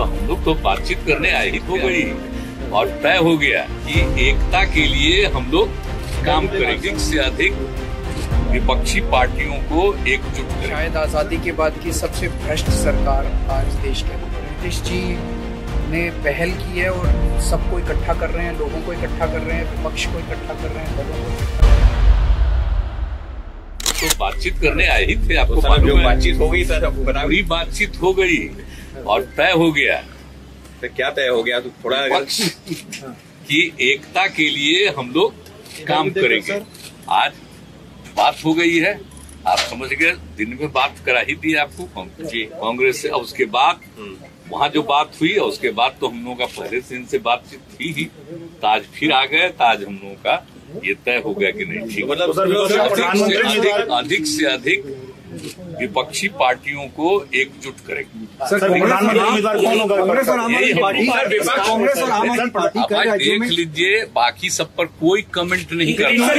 तो हम लोग तो बातचीत करने आए ही गई और तय हो गया कि एकता के लिए हम लोग काम करेंगे अधिक से अधिक विपक्षी पार्टियों को एकजुट करें। शायद आज़ादी के बाद की सबसे भ्रष्ट सरकार आज देश के नीतीश जी ने पहल की है और सबको इकट्ठा कर रहे हैं लोगों को इकट्ठा कर रहे हैं विपक्ष को इकट्ठा कर रहे हैं दलों को तो बातचीत करने आए ही थे आपको तो बातचीत हो गई सर पूरी बातचीत हो गई। और तय हो गया। तो क्या तय हो गया? तो थोड़ा अगर- पक्ष की एकता के लिए हम लोग काम करेंगे। आज बात हो गई है। आप समझ गए दिन में बात करा ही दी आपको कांग्रेस। से। और उसके बाद वहाँ जो बात हुई और उसके बाद तो हम लोगों का पहले से इनसे बातचीत थी ही। तो आज फिर आ गए तो आज हम लोगों का ये तय हो गया कि नहीं। ठीक मतलब अधिक से अधिक अधिक से अधिक विपक्षी पार्टियों को एकजुट करेंगे सर कांग्रेस और देख लीजिए बाकी सब पर कोई कमेंट नहीं कर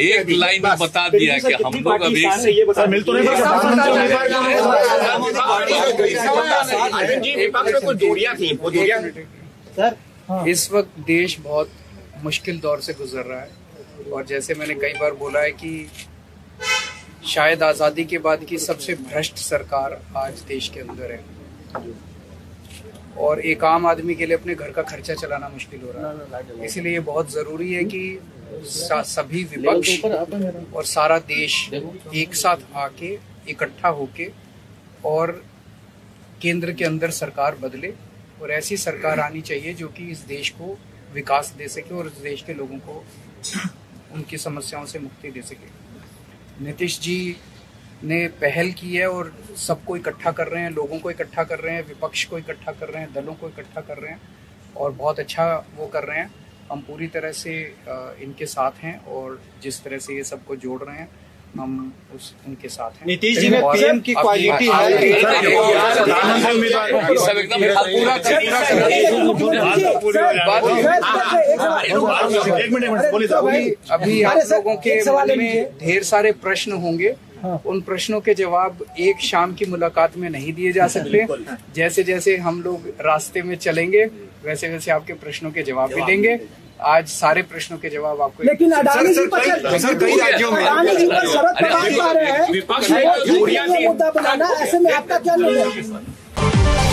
एक लाइन में बता दिया कि हम लोग अभी सर तो इस वक्त देश बहुत मुश्किल दौर से गुजर रहा है। और जैसे मैंने कई बार बोला है कि शायद आज़ादी के बाद की सबसे भ्रष्ट सरकार आज देश के अंदर है। और एक आम आदमी के लिए अपने घर का खर्चा चलाना मुश्किल हो रहा है। इसीलिए बहुत ज़रूरी है कि सभी विपक्ष और सारा देश एक साथ आके, इकट्ठा होके और केंद्र के अंदर सरकार बदले और ऐसी सरकार आनी चाहिए जो कि इस देश को विकास दे सके और इस देश के लोगों को उनकी समस्याओं से मुक्ति दे सके। नीतीश जी ने पहल की है और सबको इकट्ठा कर रहे हैं, लोगों को इकट्ठा कर रहे हैं, विपक्ष को इकट्ठा कर रहे हैं, दलों को इकट्ठा कर रहे हैं और बहुत अच्छा वो कर रहे हैं। हम पूरी तरह से इनके साथ हैं और जिस तरह से ये सबको जोड़ रहे हैं हम उस उनके साथ हैं। नीतीश जी में पीएम की क्वालिटी है। अभी- अभी अभी आप लोगों के मन में ढेर सारे प्रश्न होंगे। उन प्रश्नों के जवाब एक शाम की मुलाकात में नहीं दिए जा सकते। जैसे जैसे हम लोग रास्ते में चलेंगे वैसे वैसे आपके प्रश्नों के जवाब भी देंगे। आज सारे प्रश्नों के जवाब आपको लेकिन अडानी जी पर कई राज्यों में- अडानी जी पर शरद पवार आ रहे हैं विपक्ष ये थी मुद्दा बनाना ऐसे में आपका क्या निर्णय है?